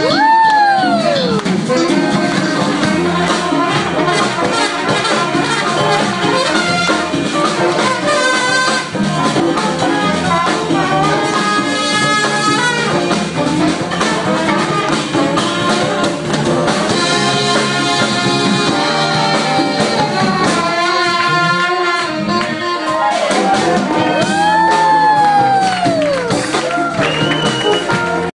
Woo!